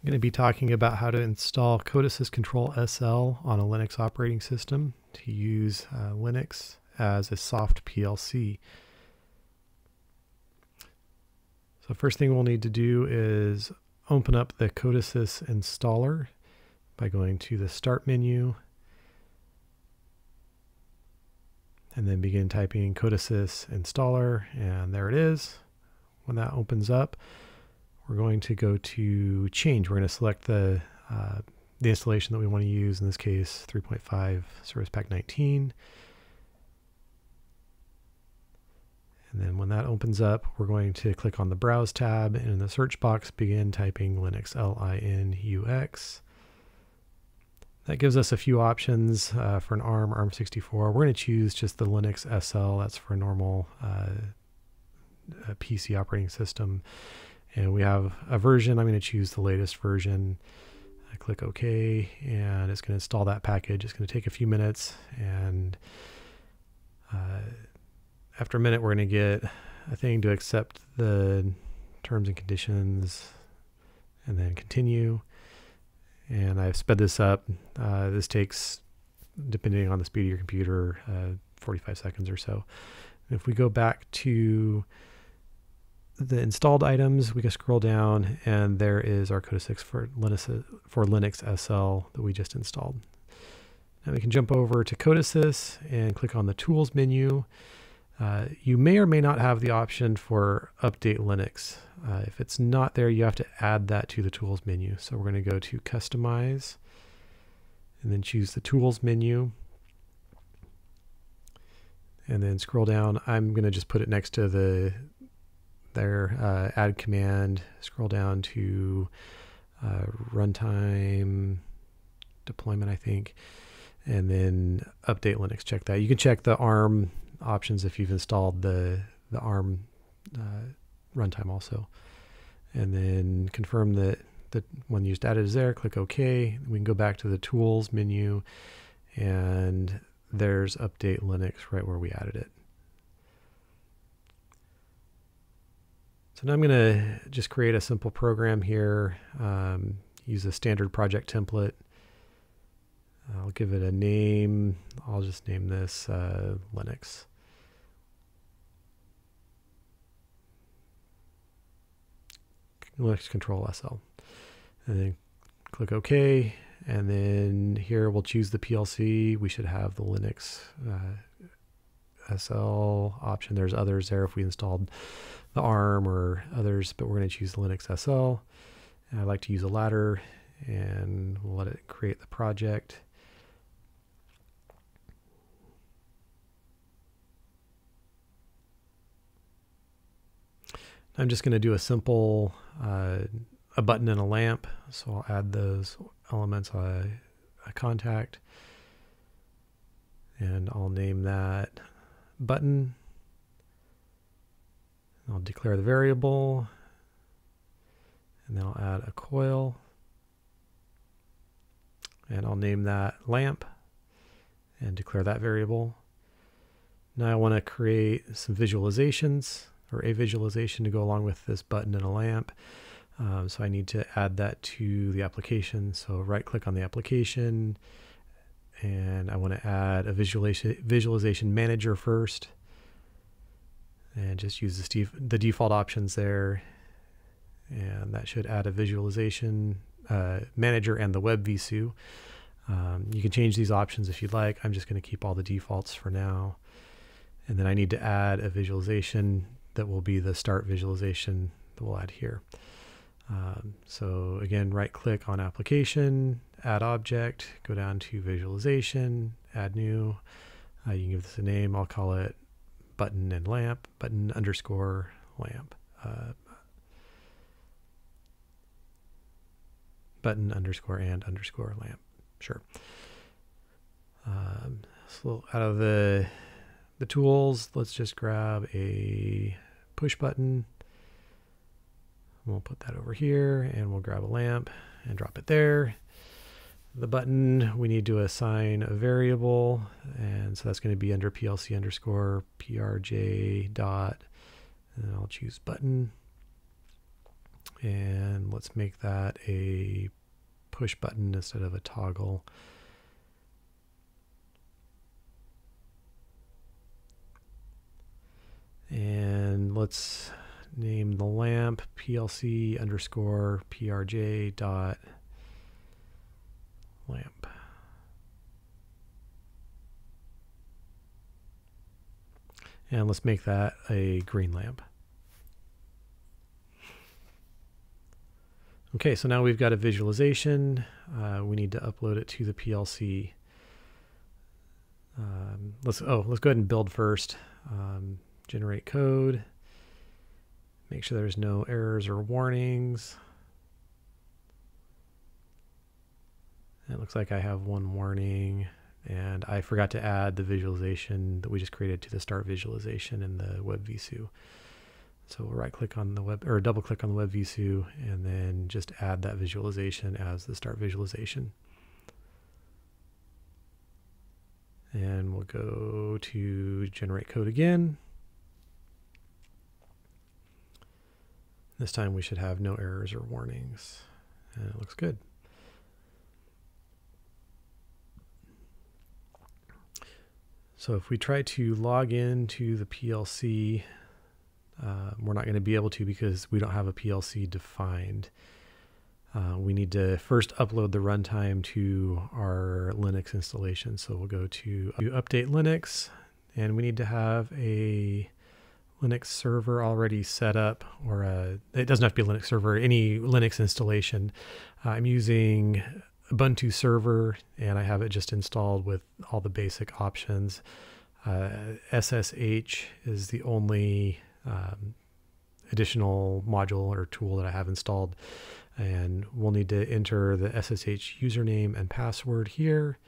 I'm going to be talking about how to install Codesys Control SL on a Linux operating system to use uh, Linux as a soft PLC. So first thing we'll need to do is open up the Codesys installer by going to the Start menu and then begin typing Codesys installer and there it is. When that opens up, we're going to go to change. We're going to select the, uh, the installation that we want to use, in this case 3.5 Service Pack 19. And then when that opens up, we're going to click on the Browse tab and in the search box begin typing Linux, L-I-N-U-X. That gives us a few options uh, for an ARM, ARM64. We're going to choose just the Linux SL, that's for a normal uh, PC operating system and we have a version. I'm going to choose the latest version. I click OK, and it's going to install that package. It's going to take a few minutes, and uh, after a minute, we're going to get a thing to accept the terms and conditions, and then continue. And I've sped this up. Uh, this takes, depending on the speed of your computer, uh, 45 seconds or so. And if we go back to the installed items, we can scroll down and there is our Codesys for Linux, for Linux SL that we just installed. Now we can jump over to Codesys and click on the Tools menu. Uh, you may or may not have the option for Update Linux. Uh, if it's not there, you have to add that to the Tools menu. So we're going to go to Customize and then choose the Tools menu. And then scroll down. I'm going to just put it next to the there, uh, add command, scroll down to uh, runtime deployment, I think, and then update Linux. Check that. You can check the ARM options if you've installed the the ARM uh, runtime also, and then confirm that the one used added is there. Click OK. We can go back to the Tools menu, and there's update Linux right where we added it. So now I'm going to just create a simple program here, um, use a standard project template. I'll give it a name. I'll just name this uh, Linux. Linux Control SL. And then click OK. And then here we'll choose the PLC. We should have the Linux uh, SL option. There's others there if we installed the ARM or others, but we're going to choose Linux SL. And I like to use a ladder and we'll let it create the project. I'm just going to do a simple uh, a button and a lamp. So I'll add those elements a contact and I'll name that button I'll declare the variable and then I'll add a coil and I'll name that lamp and declare that variable. Now I want to create some visualizations or a visualization to go along with this button and a lamp. Um, so I need to add that to the application. So right click on the application and I want to add a visualization, visualization manager first and just use the, the default options there. And that should add a visualization uh, manager and the web view. Um, you can change these options if you'd like. I'm just going to keep all the defaults for now. And then I need to add a visualization that will be the start visualization that we'll add here. Um, so again, right click on application, add object, go down to visualization, add new. Uh, you can give this a name. I'll call it button and lamp, button underscore lamp. Uh, button underscore and underscore lamp. Sure. Um, so out of the the tools, let's just grab a push button. We'll put that over here and we'll grab a lamp and drop it there the button, we need to assign a variable, and so that's going to be under PLC underscore PRJ dot, and I'll choose button. And let's make that a push button instead of a toggle. And let's name the lamp plc underscore prj dot lamp. And let's make that a green lamp. Okay, so now we've got a visualization. Uh, we need to upload it to the PLC. Um, let's oh, let's go ahead and build first. Um, generate code. Make sure there's no errors or warnings. It looks like I have one warning and I forgot to add the visualization that we just created to the start visualization in the web view. So we'll right click on the web or double click on the web view and then just add that visualization as the start visualization. And we'll go to generate code again. This time we should have no errors or warnings. And it looks good. So if we try to log into the PLC, uh, we're not going to be able to because we don't have a PLC defined. Uh, we need to first upload the runtime to our Linux installation. So we'll go to update Linux and we need to have a Linux server already set up, or a, it doesn't have to be a Linux server, any Linux installation. I'm using Ubuntu server and I have it just installed with all the basic options. Uh, SSH is the only um, additional module or tool that I have installed. And we'll need to enter the SSH username and password here.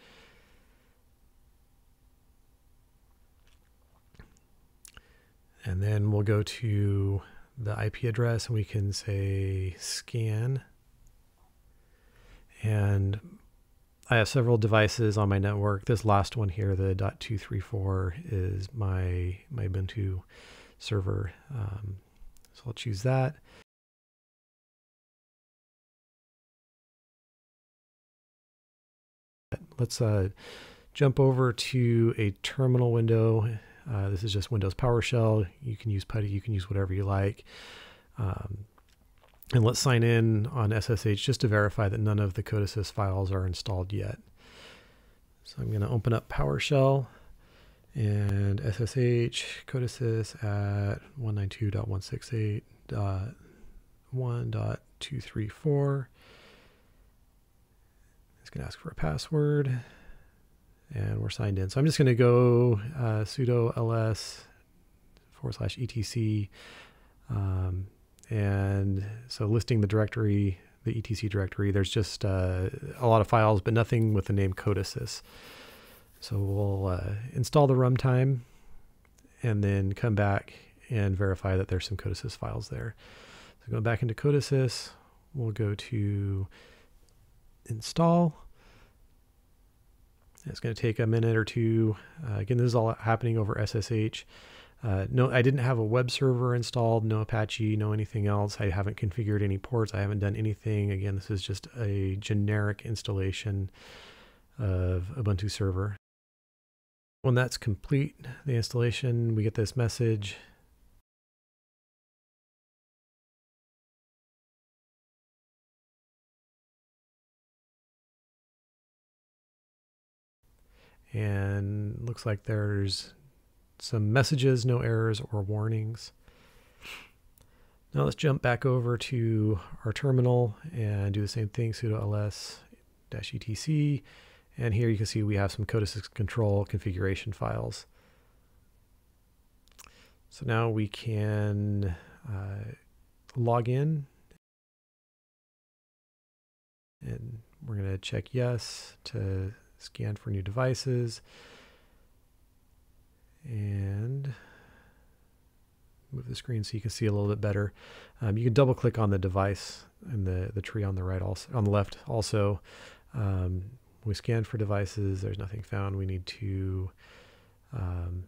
And then we'll go to the IP address and we can say scan. And I have several devices on my network. This last one here, the .234, is my, my Ubuntu server. Um, so I'll choose that. Let's uh, jump over to a terminal window uh, this is just Windows PowerShell. You can use PuTTY, you can use whatever you like. Um, and let's sign in on SSH just to verify that none of the Codesys files are installed yet. So I'm going to open up PowerShell and SSH Codesys at 192.168.1.234. It's going to ask for a password and we're signed in. So I'm just going to go uh, sudo ls forward slash etc. Um, and so listing the directory, the etc directory, there's just uh, a lot of files, but nothing with the name Codesys. So we'll uh, install the runtime and then come back and verify that there's some Codesys files there. So going back into Codesys, we'll go to install it's going to take a minute or two. Uh, again, this is all happening over SSH. Uh, no, I didn't have a web server installed, no Apache, no anything else. I haven't configured any ports. I haven't done anything. Again, this is just a generic installation of Ubuntu server. When that's complete, the installation, we get this message. and looks like there's some messages, no errors or warnings. Now let's jump back over to our terminal and do the same thing, sudo ls-etc. And here you can see we have some Codesys control configuration files. So now we can uh, log in and we're going to check yes to scan for new devices, and move the screen so you can see a little bit better. Um, you can double click on the device and the, the tree on the right also on the left also. Um, we scan for devices, there's nothing found. We need to um,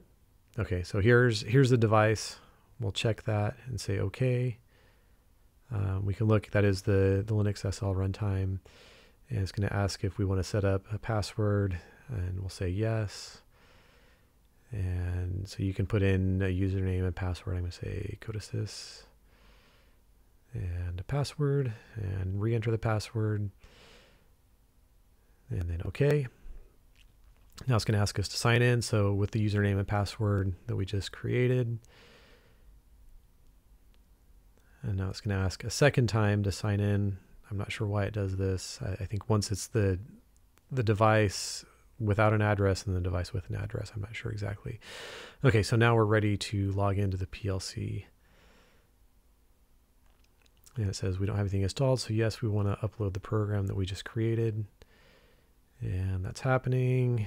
okay, so here's here's the device. We'll check that and say okay. Um, we can look, that is the, the Linux SL runtime. And it's going to ask if we want to set up a password, and we'll say yes. And so you can put in a username and password. I'm going to say Codesys and a password and re-enter the password and then OK. Now it's going to ask us to sign in. So with the username and password that we just created, and now it's going to ask a second time to sign in. I'm not sure why it does this. I, I, think once it's the the device without an address and the device with an address. I'm not sure exactly. Okay, so now we're ready to log into the PLC. And it says we don't have anything installed. So yes, we want to upload the program that we just created. And that's happening.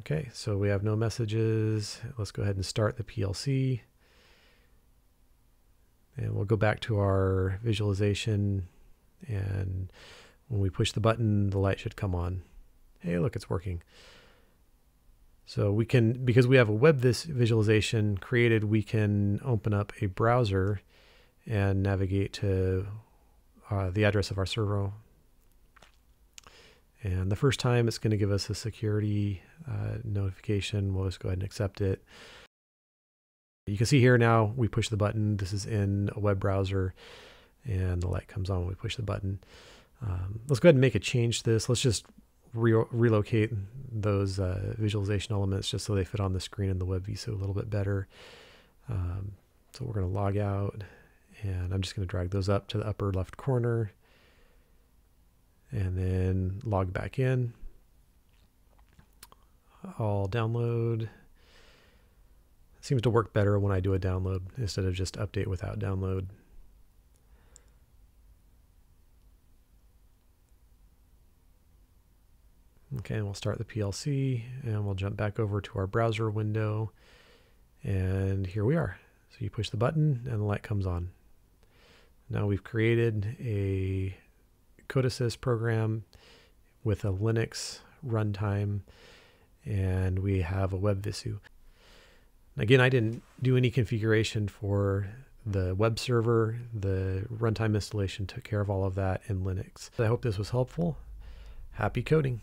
Okay, so we have no messages. Let's go ahead and start the PLC. And we'll go back to our visualization. And when we push the button, the light should come on. Hey, look, it's working. So we can, because we have a web this visualization created, we can open up a browser and navigate to uh, the address of our server and the first time it's going to give us a security uh, notification. We'll just go ahead and accept it. You can see here now we push the button. This is in a web browser and the light comes on when we push the button. Um, let's go ahead and make a change to this. Let's just re relocate those uh, visualization elements just so they fit on the screen in the web view so a little bit better. Um, so we're going to log out and I'm just going to drag those up to the upper left corner and then log back in. I'll download. seems to work better when I do a download instead of just update without download. Okay, and we'll start the PLC and we'll jump back over to our browser window. And here we are. So you push the button and the light comes on. Now we've created a Codesys program with a Linux runtime, and we have a WebVisu. Again, I didn't do any configuration for the web server. The runtime installation took care of all of that in Linux. I hope this was helpful. Happy coding.